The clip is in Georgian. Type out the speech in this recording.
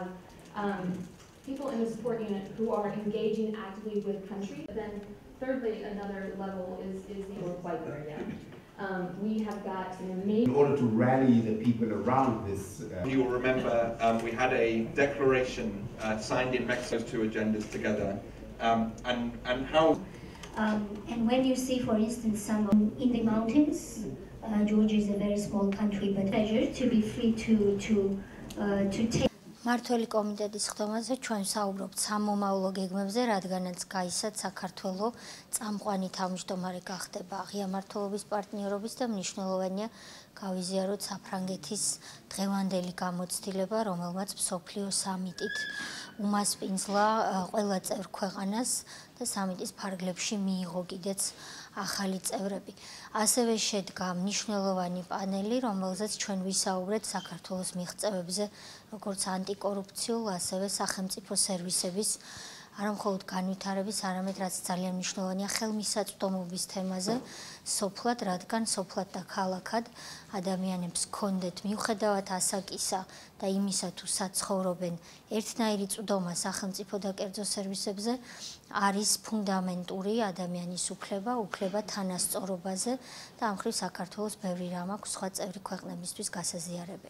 have um, people in the support unit who are engaging actively with country. Then thirdly, another level is, is the we're quite there yet. Um, we have got an amazing in order to rally the people around this. Uh, You will remember um, we had a declaration uh, signed in Mexico's two agendas together, um, and and how Um, and when you see, for instance, some in the mountains, uh, Georgia is a very small country, but pleasure to be free to to uh, to take. მართველი კომიტეტის ხდომაზე ჩვენ საუბრობთ სამომავლო გეგმებზე, რადგანაც გაისად საქართველოს წამყვანი თავმჯდომარე გახდება აღია მართლობის პარტნიორობის და მნიშვნელოვანია გავიზიაროთ საფრანგეთის დღევანდელი გამოცდილება, რომელმაც მსოფლიო სამიტით უმასპინძლა ყველა წევრ ქვეყანას და სამიტის ფარგლებში მიიღო კიდეც ახალი წევრები. ასევე შედგა მნიშვნელოვანი პანელი, რომელზეც ჩვენ ვისაუბრეთ საქართველოს მიღწევებზე, როგორც ანტიკორუფციულ, ასევე სახელმწიფო სერვისების არა მხოლოდ განვითარების, არამედ რაც ძალიან მნიშვნელოვანია, ხელმისაწვდომობის თემაზე, სოფლად, რადგან სოფლად და ქალაქად ადამიანებს კონდეთ მიუხედავად ასაკისა და იმისა თუ საცხოვრობენ ერთნაირი წვდომა სახელმწიფო და კერძო სერვისებზე არის ფუნდამენტური ადამიანის უფლება, უფლება თანასწორობაზე და ამ ხრივ საქართველოს ბევრი რამ აქვს სხვა წევრი ქვეყნებისთვის გასაზიარებელი.